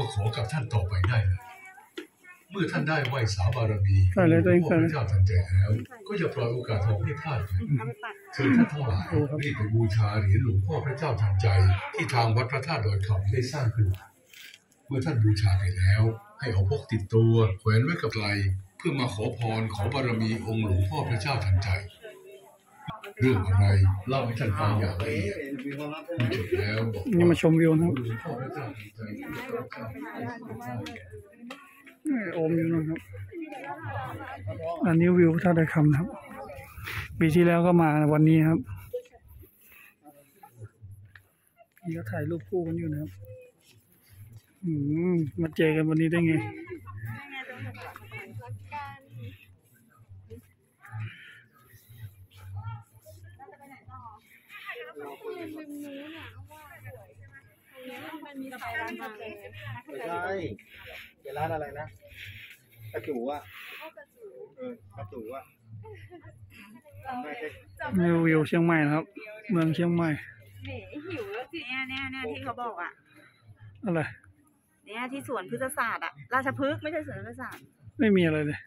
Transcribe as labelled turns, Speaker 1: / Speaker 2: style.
Speaker 1: ก็ขอกับท่านต่อไปได้เลยเมื่อท่านได้ไหวสาบารมี
Speaker 2: ใส่เลยตัวเอง
Speaker 1: พ
Speaker 2: ใส่
Speaker 1: ระ
Speaker 2: เลย
Speaker 1: เจ้าทันใจแล้ว ก็อย่าปล่อยโอกาสทองให้พลาดเลย
Speaker 3: เอาไปปัด
Speaker 1: เชิญท่านทั้งหลายรีบไปบูชาเหรียญหลวงพ่อพระเจ้าทันใจ ที่ทางวัดพระธาตุดอยคำได้สร้างขึ้นมาเมื่อท่านบูชาไปแล้ว ให้เอาพกติดตัวแขวนไว้กับไหลเพื่อมาขอพรขอบารมีองค์หลวงพ่อพระเจ้าทันใจ เรื่องอะไรเล่าให้ท่านฟังอย่างละเอียดเมื่อจบแล้วบอก
Speaker 2: นี่
Speaker 1: ว่า
Speaker 2: มาชมวิวนะครับ
Speaker 1: หลวงพ่อพระเจ้าทันใจที่พระเจ้าทันใจ
Speaker 2: เอ้ยโอมอยู่นะครับ อันนี้วิวพระธาตุดอยคำนะครับ ปีที่แล้วก็มาวันนี้ครับนี่ก็ถ่ายรูปคู่กันอยู่นะครับอืมมาเจอกันวันนี้ได้ไง
Speaker 3: มันมีไฟร้านกาแฟ
Speaker 4: ไม่ใช่เป็นร้านอะไรนะกระจูอะเออกระจูอะไม่ใช่
Speaker 2: นี่วิวเชียงใหม่นะครับ เมืองเชียงใหม่
Speaker 3: เหม่หิวแล้วสิเนี่ยเนี่ยเนี่ยที่เขาบอกอะ
Speaker 2: อะไร
Speaker 3: เนี่ยที่สวนพฤกษศาสตร์อะราชพฤกษ์ไม่ใช่สวนพฤกษศาสตร์
Speaker 2: ไม่มีอะไรเลย